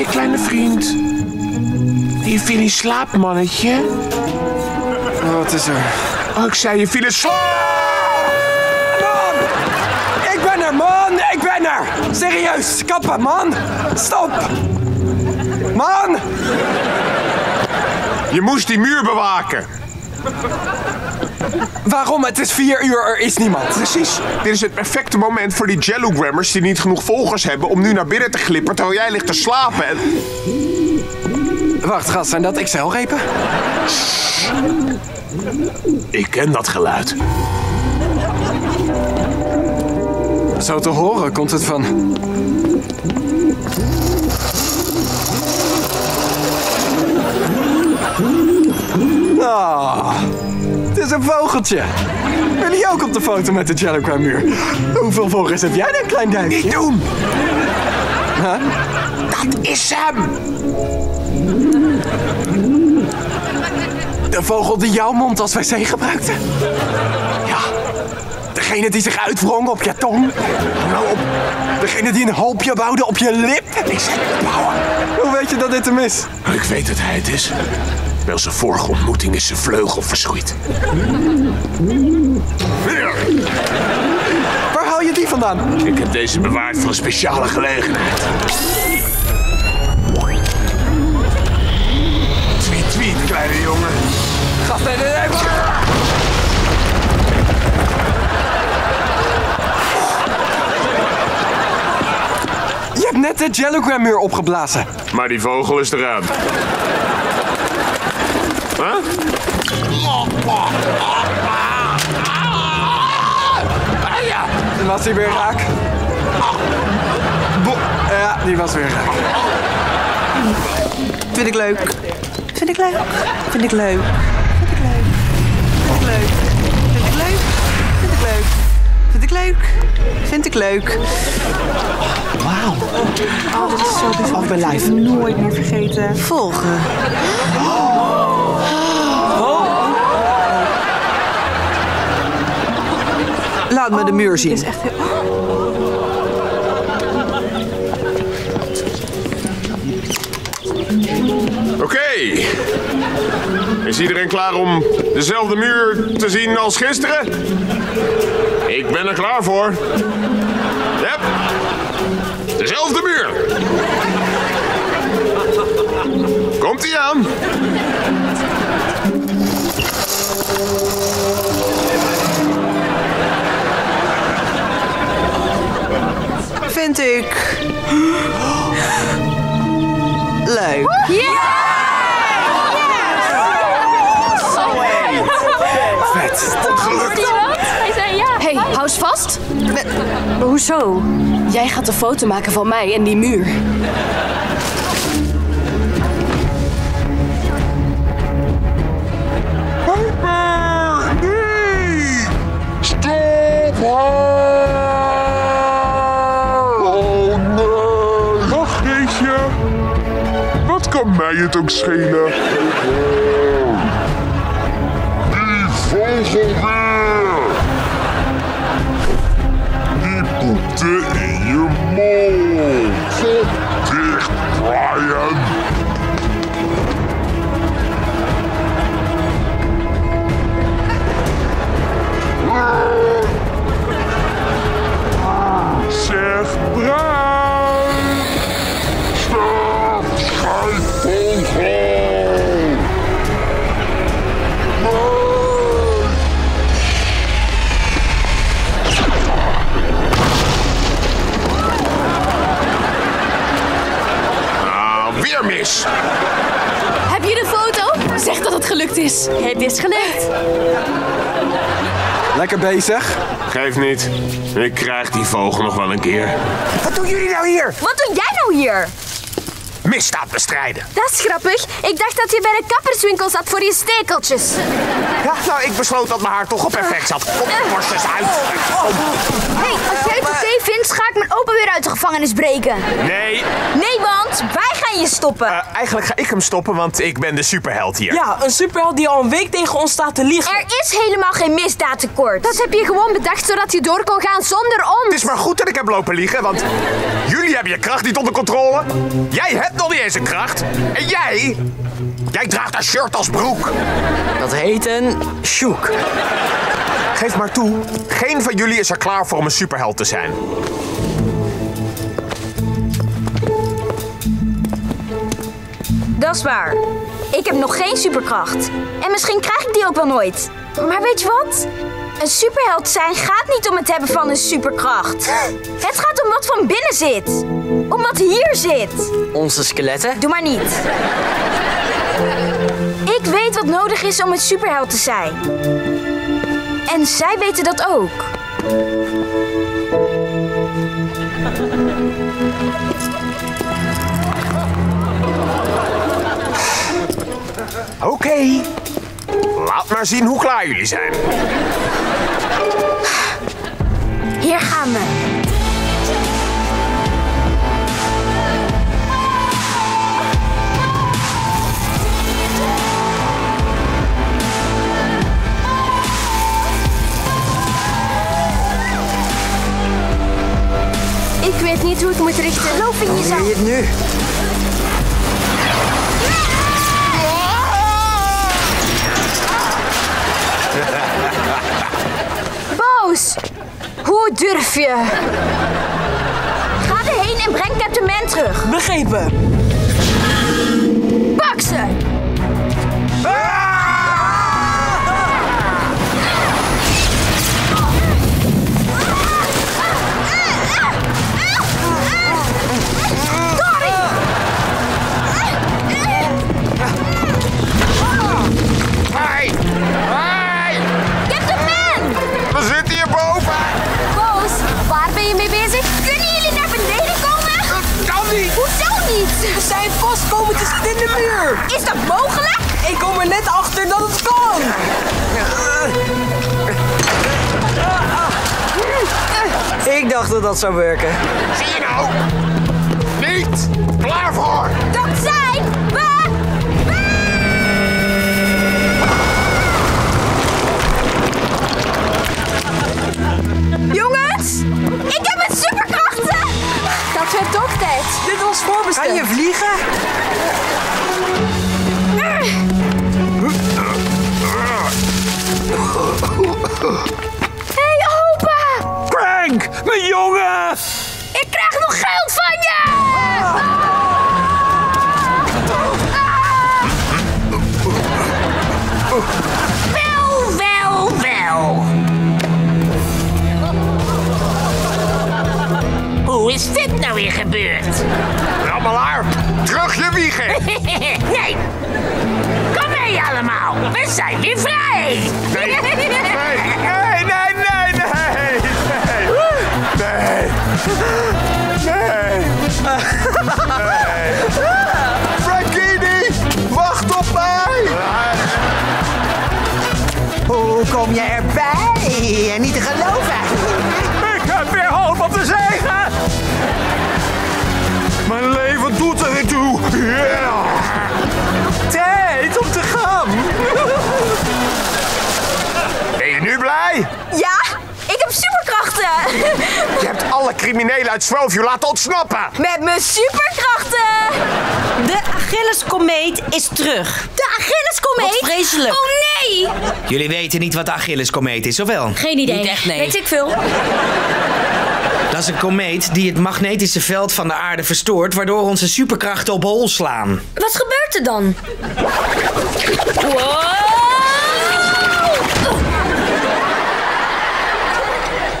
Hé, kleine vriend. Je viel in slaap, mannetje. Oh, wat is er? Oh, ik zei je viel in slaap. Man! Ik ben er, man! Ik ben er! Serieus, kappen, man! Stop! Man! Je moest die muur bewaken. Waarom? Het is vier uur, er is niemand. Precies. Dit is het perfecte moment voor die Jellogrammers die niet genoeg volgers hebben om nu naar binnen te glippen terwijl jij ligt te slapen. En... Wacht, gast, zijn dat XL-repen? Ik ken dat geluid. Zo te horen komt het van... Ah, het is een vogeltje. Wil je ook op de foto met de Jellogram muur? Hoeveel volgers heb jij dan, klein duimpje? Niet doen! Huh? Dat is hem! De vogel die jouw mond als wc gebruikte? Ja. Degene die zich uitwrong op je tong? Nou op. Degene die een hoopje bouwde op je lip? Ik zeg bouwen. Hoe weet je dat dit hem is? Ik weet dat hij het is. Bij onze vorige ontmoeting is zijn vleugel verschroeid. Waar haal je die vandaan? Ik heb deze bewaard voor een speciale gelegenheid. Tweet, tweet, kleine jongen. Nee. wacht. Je hebt net de Jellogram muur opgeblazen. Maar die vogel is eraan. Huh? Ah, was hij weer raak. Bo- ja, die was weer raak. Vind ik leuk. Vind ik leuk. Vind ik leuk. Vind ik leuk. Vind ik leuk. Vind ik leuk. Vind ik leuk. Vind ik leuk. Wauw. Oh, dit is zo bijzonder. Af bij live. Nooit meer vergeten. Volgen. Laat me de muur zien. Is echt Oké. Is iedereen klaar om dezelfde muur te zien als gisteren? Ik ben er klaar voor. Yep. Dezelfde muur. Komt ie aan. Vind ik. Leuk. Vet. Hij zei ja. hey, hou eens vast. Hoezo? Jij gaat een foto maken van mij en die muur. Mij het ook schelen? Die vogel weer! Bezig. Geef niet. Ik krijg die vogel nog wel een keer. Wat doen jullie nou hier? Wat doe jij nou hier? Misdaad bestrijden. Dat is grappig. Ik dacht dat je bij de kapperswinkel zat voor je stekeltjes. Ja, nou, ik besloot dat mijn haar toch op perfect zat. Kom, borst eens uit. Kom. hey, als jij het oké vindt, ga ik mijn opa weer uit de gevangenis breken. Nee, Nee, want... wij gaan je stoppen. Eh, eigenlijk ga ik hem stoppen, want ik ben de superheld hier. Ja, een superheld die al een week tegen ons staat te liegen. Er is helemaal geen misdaadtekort. Dat heb je gewoon bedacht zodat je door kon gaan zonder Het ons. is maar goed dat ik heb lopen liegen, want jullie hebben je kracht niet onder controle. Jij hebt nog niet eens een kracht. En jij, jij draagt een shirt als broek. Dat heet een shoek. Geef maar toe, geen van jullie is er klaar voor om een superheld te zijn. Dat is waar. Ik heb nog geen superkracht. En misschien krijg ik die ook wel nooit. Maar weet je wat? Een superheld zijn gaat niet om het hebben van een superkracht. Het gaat om wat van binnen zit. Om wat hier zit. Onze skeletten? Doe maar niet. Ik weet wat nodig is om een superheld te zijn. En zij weten dat ook. Oké, laat maar zien hoe klaar jullie zijn. Hier gaan we. Ik weet niet hoe ik moet richten. Geloof in jezelf. het nu? Hoe durf je? Ga erheen en breng Captain Man terug. Begrepen. Pak ze! We zijn vast komen te zitten in de muur. Is dat mogelijk? Ik kom er net achter dat het kan. Ik dacht dat dat zou werken. Zie je nou? Niet. Klaar voor. Dat zijn we! Jongens, ik! Dat werd ook tijd. Dit was voorbestemd. Kan je vliegen? Hé, hey, opa! Frank, mijn jongen! Ik krijg nog Hoe is dit nou weer gebeurd? Rammelaar, terug je wiegen. nee. Kom mee allemaal. We zijn weer vrij. Nee, nee, nee, nee, nee, nee, nee. Nee. Nee. Nee. Frankini, wacht op mij. Hoe kom je erbij? Mijn leven doet er toe. Ja. Tijd om te gaan. Ben je nu blij? Ja, ik heb superkrachten. Je hebt alle criminelen uit Swellview laten ontsnappen. Met mijn superkrachten. De Achilleskomeet is terug. De Achilleskomeet. Wat vreselijk. Oh nee. Jullie weten niet wat de Achilleskomeet is, of wel? Geen idee. Niet echt, nee. Weet ik veel. Dat is een komeet die het magnetische veld van de aarde verstoort... waardoor onze superkrachten op hol slaan. Wat gebeurt er dan?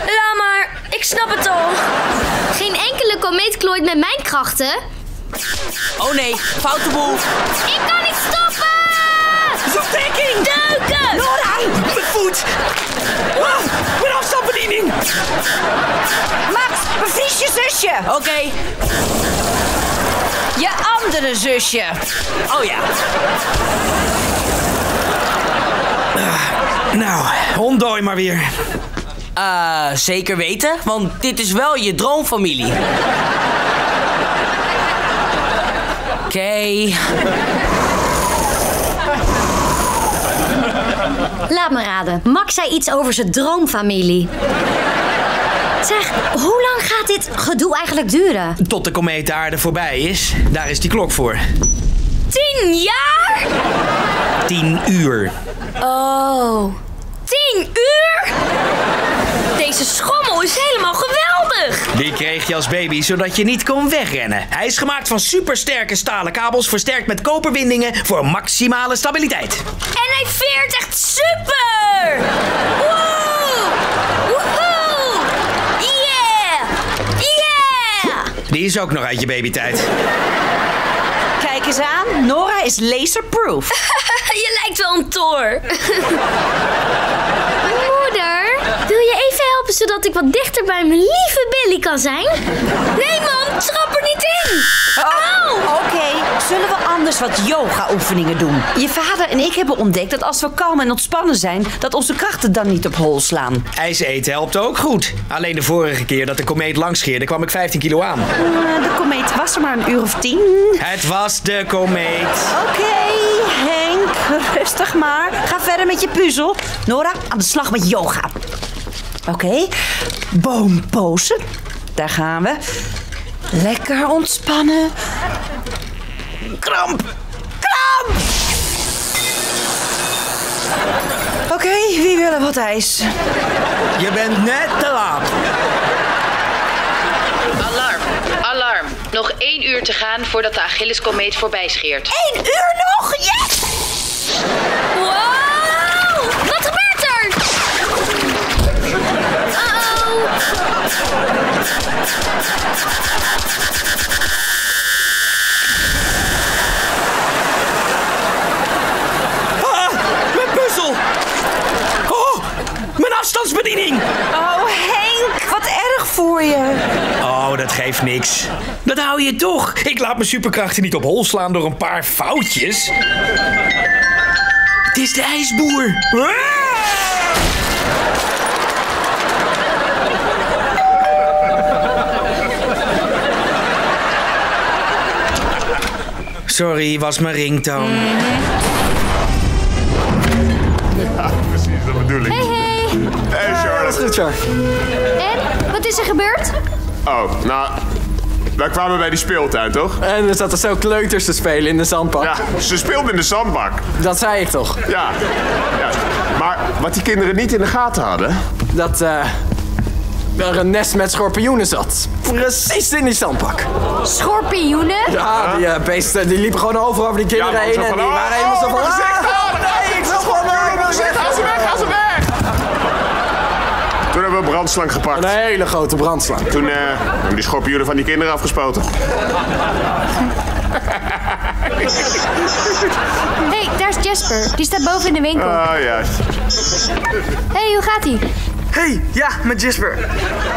Laat maar, ik snap het al. Geen enkele komeet klooit met mijn krachten. Oh nee, foute boel. Ik kan niet stoppen. Vertrekking! Duiken. Nora, mijn voet! Ah, mijn Max, bevries je zusje! Oké. Je andere zusje! Oh ja. Nou, ontdooi maar weer. Eh, zeker weten, want dit is wel je droomfamilie. Oké. Laat me raden. Max zei iets over zijn droomfamilie. Zeg, hoe lang gaat dit gedoe eigenlijk duren? Tot de komeet de aarde voorbij is. Daar is die klok voor. Tien jaar? 10 uur. Oh. Tien uur? Deze schommel is helemaal geweldig. Die kreeg je als baby zodat je niet kon wegrennen. Hij is gemaakt van supersterke stalen kabels versterkt met koperwindingen voor maximale stabiliteit. En hij veert echt super! Woehoe! Yeah! Yeah! Die is ook nog uit je babytijd. Kijk eens aan, Nora is laserproof. je lijkt wel een Thor. Zodat ik wat dichter bij mijn lieve Billy kan zijn? Nee, mam, trap er niet in! Auw! Oké, zullen we anders wat yoga-oefeningen doen? Je vader en ik hebben ontdekt dat als we kalm en ontspannen zijn, dat onze krachten dan niet op hol slaan. IJs eten helpt ook goed. Alleen de vorige keer dat de komeet langsgeerde kwam ik 15 kilo aan. Eh, de komeet was er maar een uur of tien. Het was de komeet. Oké, Henk, rustig maar. Ga verder met je puzzel. Nora, aan de slag met yoga. Oké, boompose. Daar gaan we. Lekker ontspannen. Kramp! Kramp! Oké, wie wil er wat ijs? Je bent net te laat. Alarm, alarm. Nog één uur te gaan voordat de Achilleskomeet voorbij scheert. Eén uur nog? Yes! Wow! Ah, mijn puzzel! Oh, mijn afstandsbediening! Oh, Henk, wat erg voor je. Oh, dat geeft niks. Dat hou je toch. Ik laat mijn superkrachten niet op hol slaan door een paar foutjes. Het is de ijsboer. Ah! Sorry, was mijn ringtoon. Ja, precies, dat bedoel ik. Hey, hey. Hey, Charlotte. Goed, Char. En, wat is er gebeurd? Oh, nou, wij kwamen bij die speeltuin, toch? En er zaten zo kleuters te spelen in de zandbak. Ja, ze speelden in de zandbak. Dat zei ik toch? Ja, ja. Maar wat die kinderen niet in de gaten hadden... Dat eh er een nest met schorpioenen zat. Precies in die zandbak. Schorpioenen? Ja, die eh, beesten die liepen gewoon overal over die kinderen maar heen. zo En van, die oh, waren helemaal zo van... oh, "Ah, oh, nee, ik wil gewoon ik Ga ze weg, ga ze weg! Toen hebben we een brandslang gepakt. Een hele grote brandslang. Toen eh, hebben we die schorpioenen van die kinderen afgespoten. hey, daar is Jasper. Die staat boven in de winkel. Ah, ja. hey, hoe gaat ie? Hey, ja, met Jasper.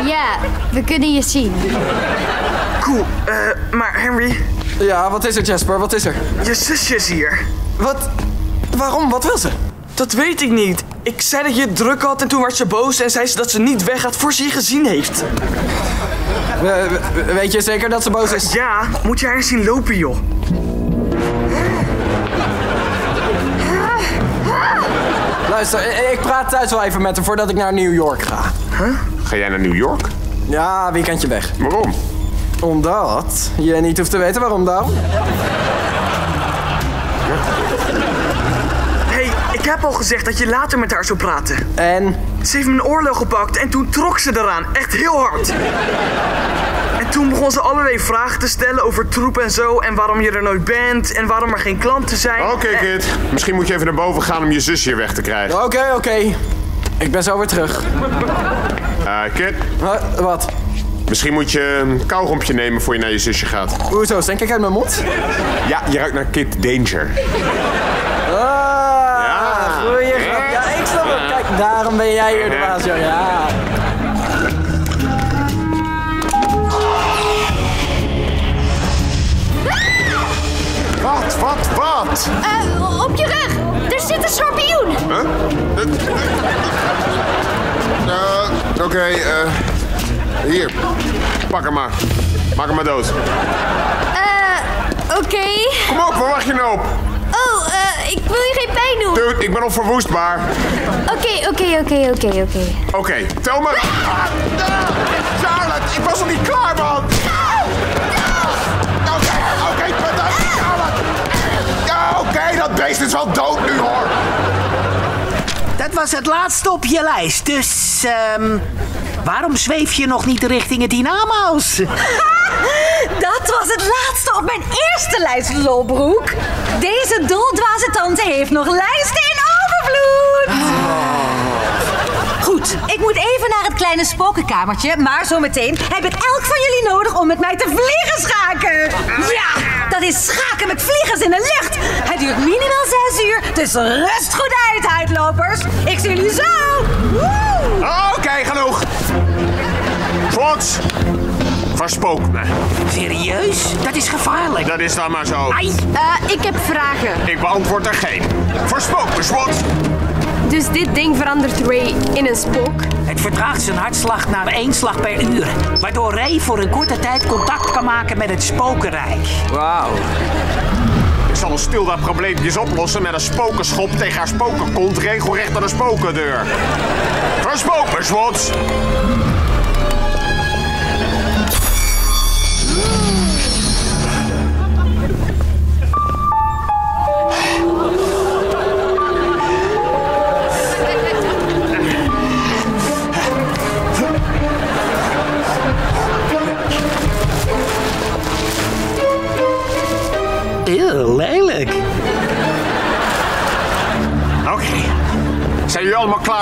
Ja, we kunnen je zien. Cool, eh, maar Henry, Ja, wat is er, Jasper? Wat is er? je zusje is hier. Wat? Waarom? Wat wil ze? Dat weet ik niet. Ik zei dat je het druk had en toen werd ze boos en zei ze dat ze niet weggaat voor ze je gezien heeft. We- we- weet je zeker dat ze boos is? Ja, moet je haar eens zien lopen, joh. Luister, i- ik praat thuis wel even met haar voordat ik naar New York ga. Ga jij naar New York? Ja, weekendje weg. Waarom? Omdat je niet hoeft te weten waarom dan. hey, ik heb al gezegd dat je later met haar zou praten. En? Ze heeft mijn oorlog gepakt en toen trok ze eraan. Echt heel hard. En toen begon ze allerlei vragen te stellen over troep en zo. En waarom je er nooit bent. En waarom er geen klanten zijn. Oké, En- kid. Misschien moet je even naar boven gaan om je zusje hier weg te krijgen. Oké, oké. Ik ben zo weer terug. Eh, kid, Wat? wat? misschien moet je een kauwgompje nemen voor je naar je zusje gaat. Hoezo? Stink ik uit mijn mond? Ja, je ruikt naar Kid Danger. Ah, Ja. goeie grap. Ja, ik snap het. Kijk, daarom ben jij hier de baas, joh. Ja. Eh, op je rug. Er zit een schorpioen. Huh? Eh, Oké, eh, hier. Pak hem maar. Maak hem maar dood. Eh, Oké. Kom op, waar wacht je nou op? Oh, eh, ik wil je geen pijn doen. Dude, ik ben onverwoestbaar. Oké, oké, oké, oké, oké. Oké, tel me... Ah, Charlotte, ik was nog niet klaar, man! Beest is wel dood nu, hoor! Dat was het laatste op je lijst, dus... ehm, waarom zweef je nog niet richting het hiernamaals? Dat was het laatste op mijn eerste lijst, lolbroek. Deze doldwaze tante heeft nog lijsten in overvloed. Goed, ik moet even naar het kleine spokenkamertje, maar zometeen heb ik elk van jullie nodig om met mij te vliegen schaken. Ja, dat is schaken met vliegers in de lucht. Het duurt minimaal zes uur, dus rust goed uit, huidlopers. Ik zie jullie zo. Woe! Oké, genoeg. Trots, verspook me. Serieus? Dat is gevaarlijk. Dat is dan maar zo. Eh, ik heb vragen. Ik beantwoord er geen. Verspook me, Swat. Dus dit ding verandert Ray in een spook? Het vertraagt zijn hartslag naar één slag per uur. Waardoor Ray voor een korte tijd contact kan maken met het spokenrijk. Wauw. Ik zal een stil dat probleempjes oplossen met een spokenschop tegen haar spokenkont regelrecht naar de spokendeur. Verspook me,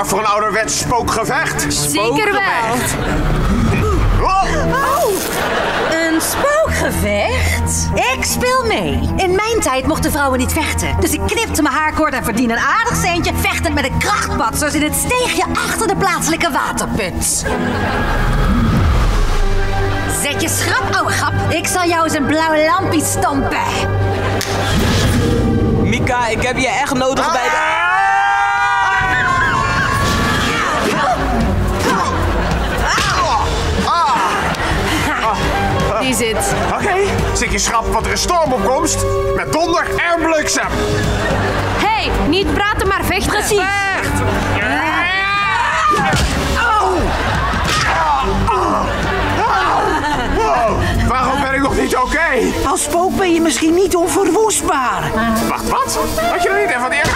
klaar voor een ouderwets spookgevecht? Zeker wel. Oh, Een spookgevecht? Ik speel mee. In mijn tijd mochten vrouwen niet vechten. Dus ik knipte mijn haar kort en verdiende een aardig centje vechtend met de krachtpatsers in het steegje achter de plaatselijke waterput. Zet je schrap, ouwe grap. Ik zal jou eens een blauw lampje stampen. Mika, ik heb je echt nodig bij de... Die zit. Oké, zit je schrap, want er is stormopkomst met donder en bliksem. hey, niet praten, maar vechten. Precies. Wow, waarom ben ik nog niet oké? Als spook ben je misschien niet onverwoestbaar. Wacht, wat? Had je er niet even van die eerste...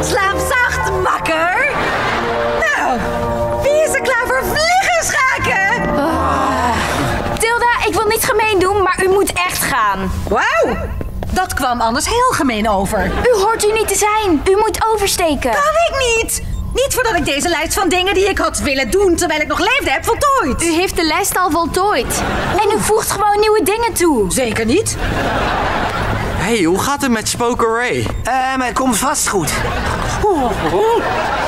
Slaap zacht, makker. Nou, wie is er klaar voor vliegenschaken? Tilda, ik wil niet gemeen doen, maar u moet echt gaan. Wauw, dat kwam anders heel gemeen over. U hoort u niet te zijn. U moet oversteken. Kan ik niet. Niet voordat ik deze lijst van dingen die ik had willen doen terwijl ik nog leefde heb voltooid. U heeft de lijst al voltooid. En u voegt gewoon nieuwe dingen toe. Zeker niet. Hé, hey, hoe gaat het met Spoker Ray? Eh, maar het komt vast goed.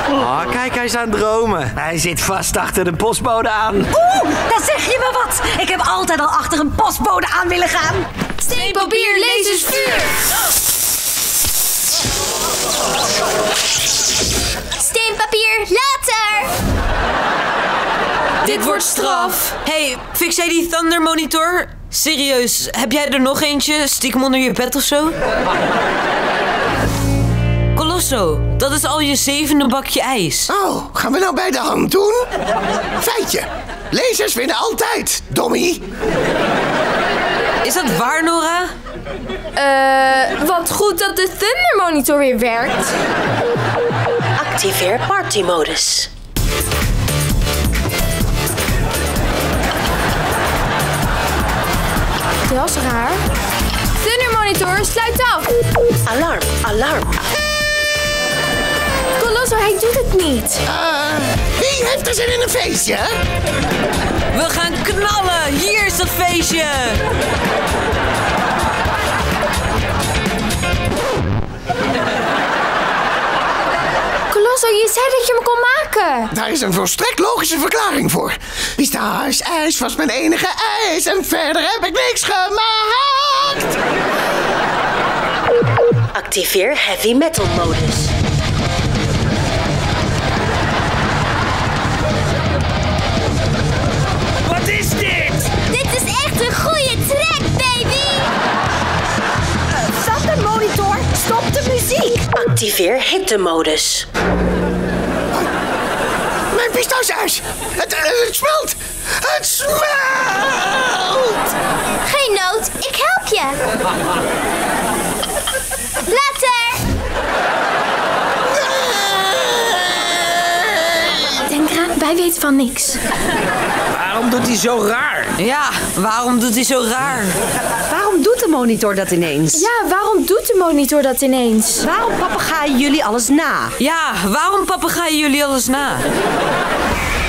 Ah, kijk, hij is aan het dromen. Hij zit vast achter een postbode aan. Oeh, dan zeg je me wat. Ik heb altijd al achter een postbode aan willen gaan. Steen, papier, lasers, vuur. Steen, papier, later. Dit wordt straf. hey, fix jij die Thunder Monitor? Serieus, heb jij er nog eentje? Stiekem onder je bed of zo? Colosso, dat is al je zevende bakje ijs. Oh, gaan we nou bij de hand doen? Feitje. Lezers winnen altijd, dommie. Is dat waar, Nora? Eh, wat goed dat de Thunder Monitor weer werkt. Activeer partymodus. Dat is raar. Thunder Monitor, sluit af. Alarm, alarm. Colosso, hij doet het niet. Wie heeft er zin in een feestje? We gaan knallen! Hier is dat feestje! Colosso, je zei dat je me kon maken. Daar is een volstrekt logische verklaring voor. Pistache, ijs was mijn enige ijs en verder heb ik niks gemaakt. Activeer heavy metal modus. Activeer hittemodus. Mijn pistacheijs! Het, eh, het smelt! Het smelt! Geen nood, ik help je. Later. Wij weten van niks. Waarom doet hij zo raar? Ja, waarom doet hij zo raar? Waarom doet de monitor dat ineens? Ja, waarom doet de monitor dat ineens? Waarom papegaaien jullie alles na? Ja, waarom papegaaien jullie alles na?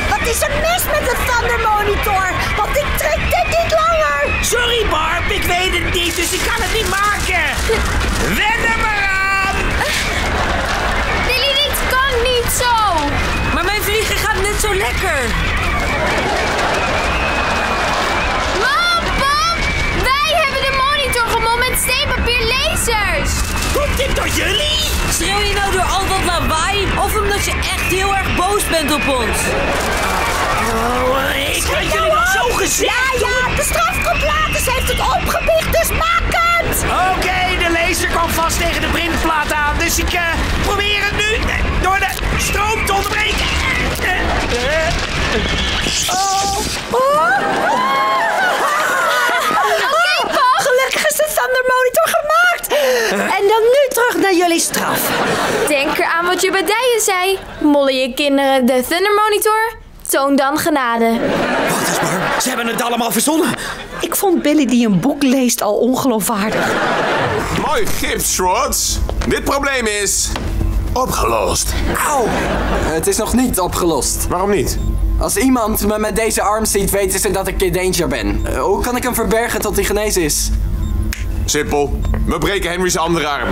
Wat is er mis met de Thunder Monitor? Want ik trek dit niet langer. Sorry Barb, ik weet het niet, dus ik kan het niet maken. Zo lekker. Mam, pap, wij hebben de monitor gemond met steenpapier lasers. Komt dit door jullie? Schreeuw je nou door al dat lawaai of omdat je echt heel erg boos bent op ons? Oh, ik had jullie zo gezegd. Ja, ja, de straf komt later. Ze heeft het opgebiecht, dus maak Oké, de laser kwam vast tegen de printplaat aan, dus ik eh, probeer het nu door de stroom te onderbreken. Oké, pa. Gelukkig is de Thunder Monitor gemaakt. En dan nu terug naar jullie straf. Denk eraan wat je bij Dijen zei. Mollen je kinderen de Thunder Monitor? Toon dan genade. Wacht eens, Barb. Ze hebben het allemaal verzonnen. Ik vond Billy die een boek leest al ongeloofwaardig. Mooi gips, Schwartz. Dit probleem is opgelost. Auw, het is nog niet opgelost. Waarom niet? Als iemand me met deze arm ziet, weten ze dat ik Kid Danger ben. Eh, hoe kan ik hem verbergen tot hij genezen is? Simpel. We breken Henry's andere arm.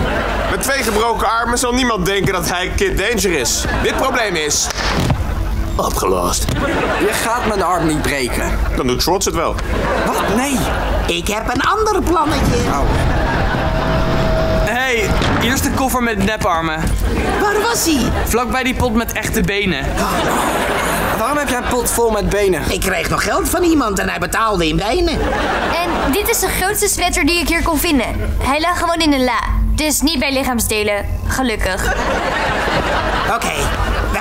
Met twee gebroken armen zal niemand denken dat hij Kid Danger is. Dit probleem is opgelost. Je gaat mijn arm niet breken. Dan doet Schwartz het wel. Wat? Nee. Ik heb een ander plannetje. hey, hier is de koffer met neparmen. Waar was hij? Vlak bij die pot met echte benen. Waarom heb jij een pot vol met benen? Ik kreeg nog geld van iemand en hij betaalde in benen. En dit is de grootste sweater die ik hier kon vinden. Hij lag gewoon in een la. Dus niet bij lichaamsdelen. Gelukkig. Oké,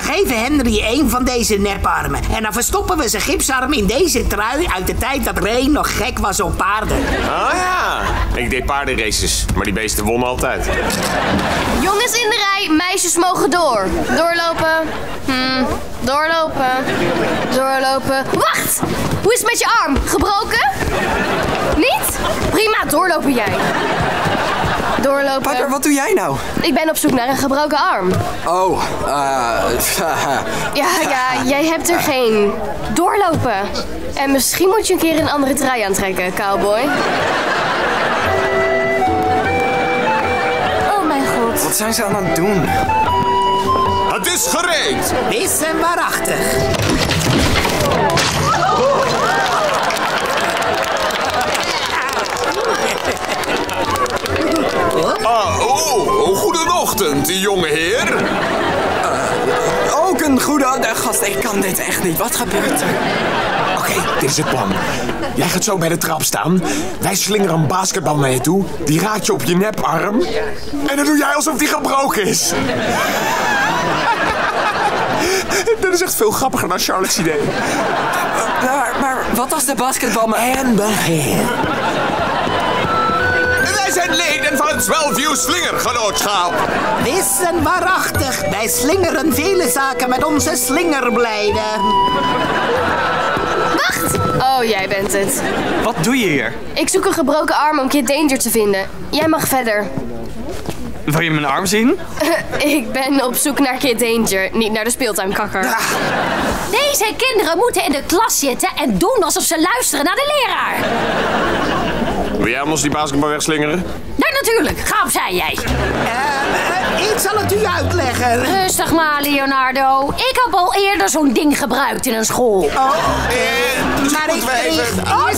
geven Henry één van deze neparmen. En dan verstoppen we zijn gipsarm in deze trui uit de tijd dat Ray nog gek was op paarden. Ah ja. Ik deed paardenraces, maar die beesten wonnen altijd. Jongens in de rij, meisjes mogen door. Doorlopen. Hmm, doorlopen. Doorlopen. Wacht! Hoe is het met je arm? Gebroken? Niet? Prima, doorlopen jij. Doorlopen. Papa, wat doe jij nou? Ik ben op zoek naar een gebroken arm. Oh, eh... Ja, ja, jij hebt er geen. Doorlopen. En misschien moet je een keer een andere trui aantrekken, cowboy. Oh mijn god. Wat zijn ze aan het doen? Het is gereed. Wis en waarachtig. Ah, oh, oh, goedenochtend, jonge heer. Ook een goede... eh, gast, ik kan dit echt niet. Wat gebeurt er? Oké, dit is het plan. Jij gaat zo bij de trap staan. Wij slingeren een basketbal naar je toe. Die raak je op je neparm. En dan doe jij alsof die gebroken is. Dit is echt veel grappiger dan Charlotte's idee. Maar, maar wat als de basketbal me... En begin. Zijn leden van het Swellview Slingergenootschap. Wis en waarachtig. Wij slingeren vele zaken met onze slingerblijden. Wacht! Oh, jij bent het. Wat doe je hier? Ik zoek een gebroken arm om Kid Danger te vinden. Jij mag verder. Wil je mijn arm zien? Ik ben op zoek naar Kid Danger, niet naar de speeltuinkakker. Deze kinderen moeten in de klas zitten en doen alsof ze luisteren naar de leraar. Wil jij ons die basketbal wegslingeren? Nee, natuurlijk. Ga opzij jij. Eh, ik zal het u uitleggen. Rustig maar, Leonardo. Ik heb al eerder zo'n ding gebruikt in een school. Oh, dus maar ik moeten we even- kreeg... Oh,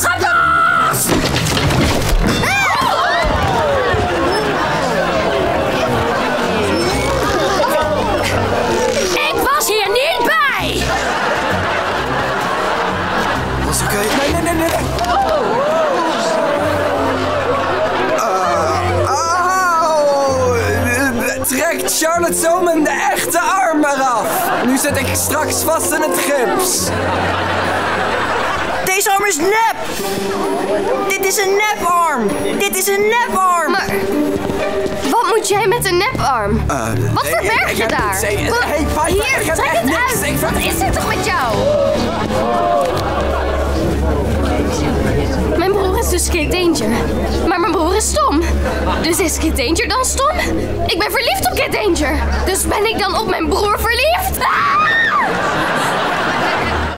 straks vast in het gips. Deze arm is nep! Dit is een neparm! Dit is een neparm! Maar wat moet jij met een neparm? Wat ik- verberg ik je daar? Wat- Hey, Piper, ik Hier, heb trek echt het niks. uit! Ik- Wat is er toch met jou? Mijn broer is dus Kid Danger. Maar mijn broer is stom. Dus is Kid Danger dan stom? Ik ben verliefd op Kid Danger. Dus ben ik dan op mijn broer verliefd? Ah!